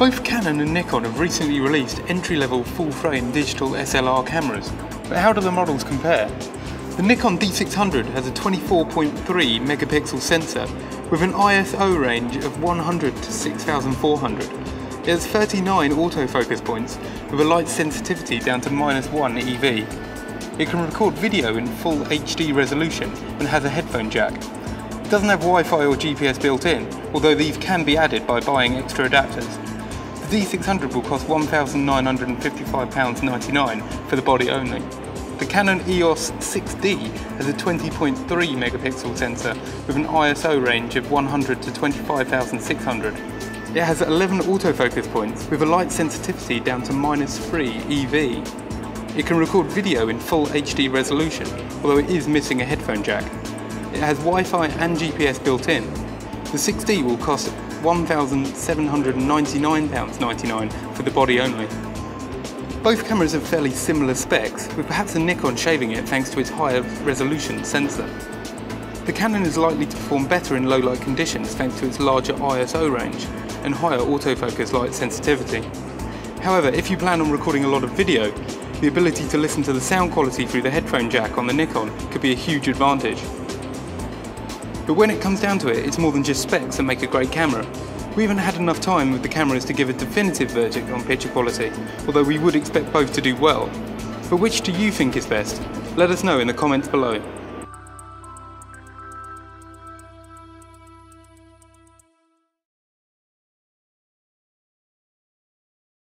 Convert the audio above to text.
Both Canon and Nikon have recently released entry-level full-frame digital SLR cameras, but how do the models compare? The Nikon D600 has a 24.3 megapixel sensor with an ISO range of 100 to 6400. It has 39 autofocus points with a light sensitivity down to minus 1 EV. It can record video in full HD resolution and has a headphone jack. It doesn't have Wi-Fi or GPS built in, although these can be added by buying extra adapters. The D600 will cost £1,955.99 for the body only. The Canon EOS 6D has a 20.3 megapixel sensor with an ISO range of 100 to 25,600. It has 11 autofocus points with a light sensitivity down to minus 3 EV. It can record video in full HD resolution, although it is missing a headphone jack. It has Wi-Fi and GPS built in. The 6D will cost £1,799.99 for the body only. Both cameras have fairly similar specs, with perhaps a Nikon shaving it thanks to its higher resolution sensor. The Canon is likely to perform better in low light conditions thanks to its larger ISO range and higher autofocus light sensitivity. However, if you plan on recording a lot of video, the ability to listen to the sound quality through the headphone jack on the Nikon could be a huge advantage. But when it comes down to it, it's more than just specs that make a great camera. We haven't had enough time with the cameras to give a definitive verdict on picture quality, although we would expect both to do well. But which do you think is best? Let us know in the comments below.